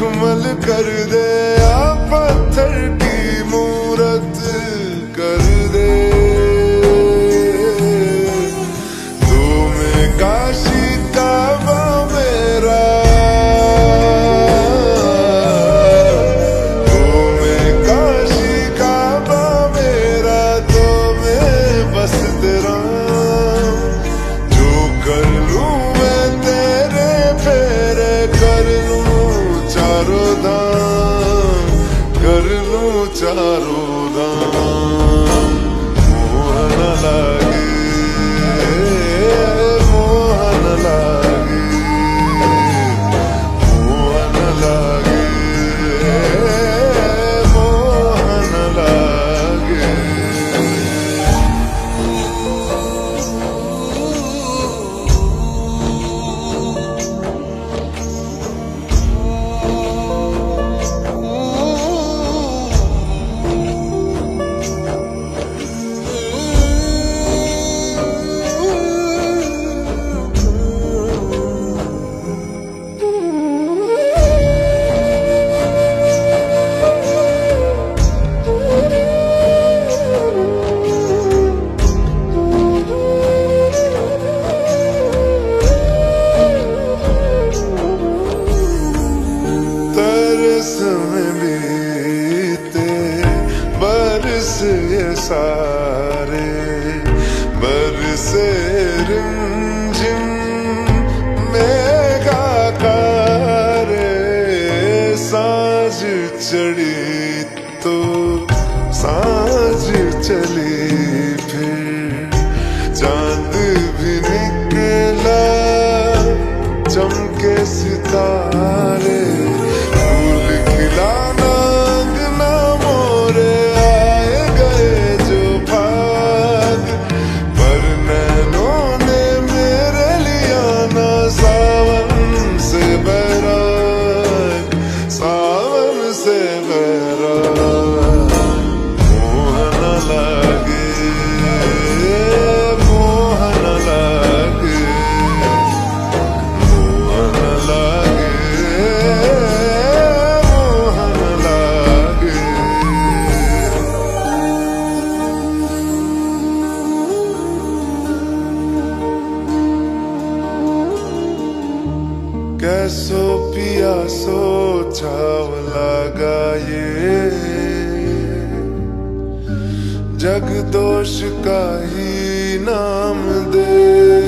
मुकमल कर दे या पत्थर की मूरत कर साँझ चढ़ी तो साँझ चली चाँद भी निकला चमके सितारे। कैसो पिया सो छाव लगाए। ये जग दोष का ही नाम दे।